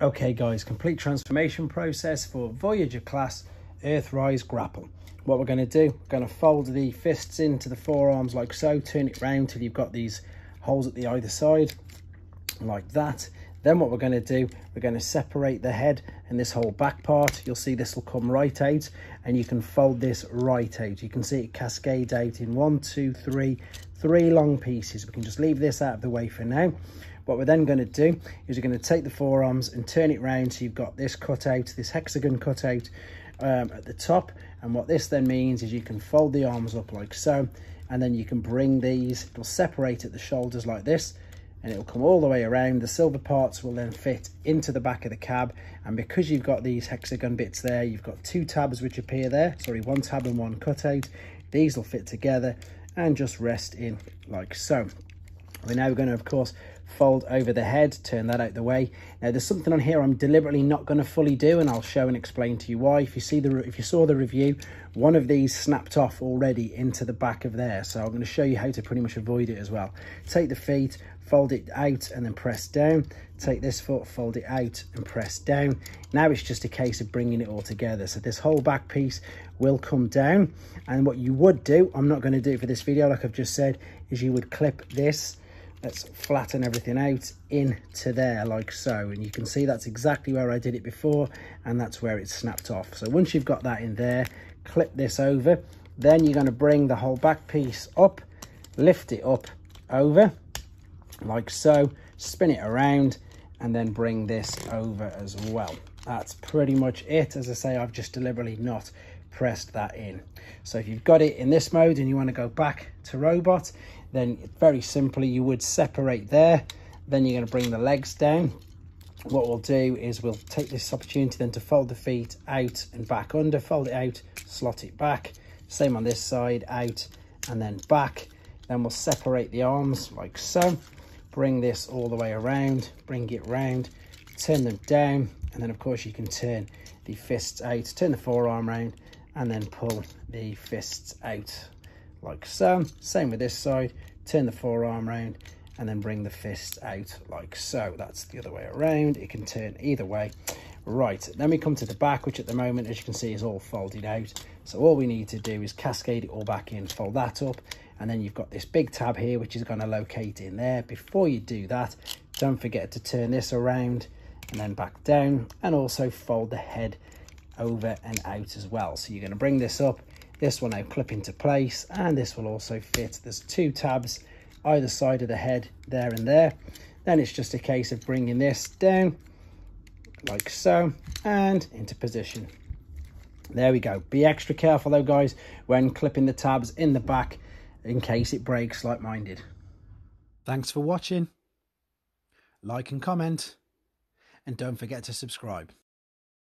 Okay guys, complete transformation process for Voyager class Earthrise grapple. What we're going to do, we're going to fold the fists into the forearms like so, turn it round till you've got these holes at the either side, like that. Then what we're going to do, we're going to separate the head and this whole back part. You'll see this will come right out and you can fold this right out. You can see it cascade out in one, two, three, three long pieces. We can just leave this out of the way for now. What we're then going to do is we're going to take the forearms and turn it round so you've got this cut out, this hexagon cut out um, at the top. And what this then means is you can fold the arms up like so, and then you can bring these, it'll separate at the shoulders like this, and it'll come all the way around. The silver parts will then fit into the back of the cab. And because you've got these hexagon bits there, you've got two tabs which appear there, sorry, one tab and one cutout. These will fit together and just rest in like so. We're now going to, of course, fold over the head, turn that out the way. Now there's something on here I'm deliberately not going to fully do and I'll show and explain to you why. If you see the if you saw the review, one of these snapped off already into the back of there. So I'm going to show you how to pretty much avoid it as well. Take the feet, fold it out and then press down. Take this foot, fold it out and press down. Now it's just a case of bringing it all together. So this whole back piece will come down. And what you would do, I'm not going to do it for this video like I've just said, is you would clip this let's flatten everything out into there like so. And you can see that's exactly where I did it before and that's where it snapped off. So once you've got that in there clip this over. Then you're going to bring the whole back piece up lift it up over like so spin it around and then bring this over as well. That's pretty much it. As I say I've just deliberately not pressed that in. So if you've got it in this mode and you want to go back to robot then very simply you would separate there. Then you're going to bring the legs down. What we'll do is we'll take this opportunity then to fold the feet out and back under fold it out slot it back same on this side out and then back. Then we'll separate the arms like so. Bring this all the way around bring it round turn them down and then of course you can turn the fists out turn the forearm round and then pull the fists out like so. Same with this side, turn the forearm around and then bring the fist out like so. That's the other way around. It can turn either way. Right, then we come to the back, which at the moment, as you can see, is all folded out. So all we need to do is cascade it all back in, fold that up, and then you've got this big tab here, which is going to locate in there. Before you do that, don't forget to turn this around and then back down, and also fold the head over and out as well. So you're going to bring this up, this will now clip into place and this will also fit. There's two tabs either side of the head there and there. Then it's just a case of bringing this down like so and into position. There we go. Be extra careful though guys when clipping the tabs in the back in case it breaks like mine did. Thanks for watching. Like and comment and don't forget to subscribe.